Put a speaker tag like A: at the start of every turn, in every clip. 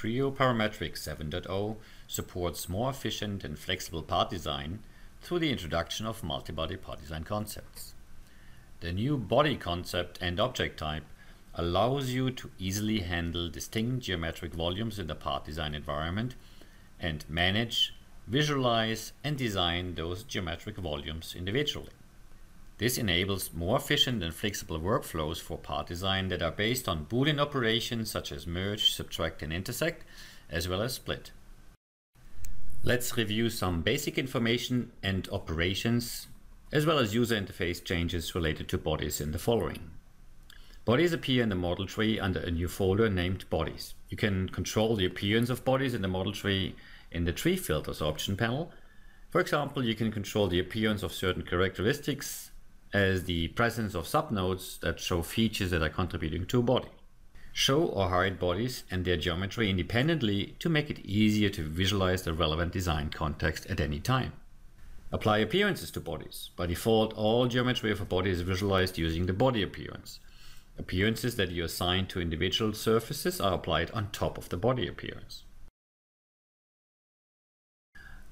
A: Creo Parametric 7.0 supports more efficient and flexible part design through the introduction of multi-body part design concepts. The new body concept and object type allows you to easily handle distinct geometric volumes in the part design environment and manage, visualize and design those geometric volumes individually. This enables more efficient and flexible workflows for part design that are based on Boolean operations such as merge, subtract and intersect, as well as split. Let's review some basic information and operations, as well as user interface changes related to bodies in the following. Bodies appear in the model tree under a new folder named Bodies. You can control the appearance of bodies in the model tree in the Tree Filters option panel. For example, you can control the appearance of certain characteristics as the presence of subnodes that show features that are contributing to a body. Show or hide bodies and their geometry independently to make it easier to visualize the relevant design context at any time. Apply appearances to bodies. By default, all geometry of a body is visualized using the body appearance. Appearances that you assign to individual surfaces are applied on top of the body appearance.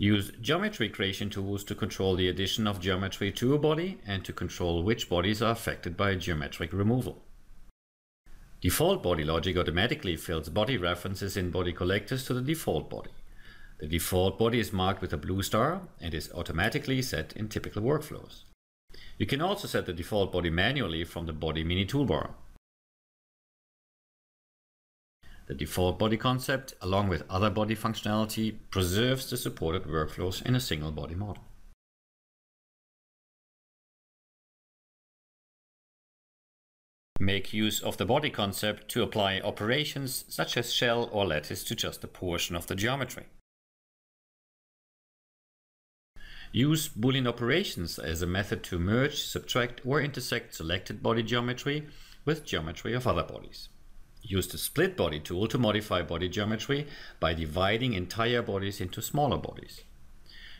A: Use geometry creation tools to control the addition of geometry to a body and to control which bodies are affected by geometric removal. Default body logic automatically fills body references in body collectors to the default body. The default body is marked with a blue star and is automatically set in typical workflows. You can also set the default body manually from the body mini toolbar. The default body concept, along with other body functionality, preserves the supported workflows in a single body model. Make use of the body concept to apply operations such as shell or lattice to just a portion of the geometry. Use Boolean operations as a method to merge, subtract or intersect selected body geometry with geometry of other bodies. Use the split body tool to modify body geometry by dividing entire bodies into smaller bodies.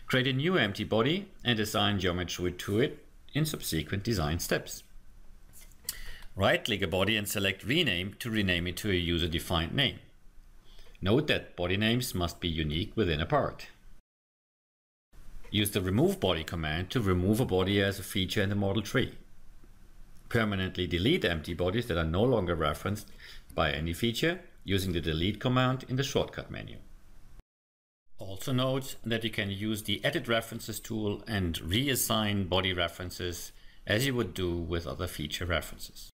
A: Create a new empty body and assign geometry to it in subsequent design steps. Right-click a body and select Rename to rename it to a user-defined name. Note that body names must be unique within a part. Use the Remove Body command to remove a body as a feature in the model tree. Permanently delete empty bodies that are no longer referenced by any feature using the delete command in the shortcut menu. Also note that you can use the edit references tool and reassign body references as you would do with other feature references.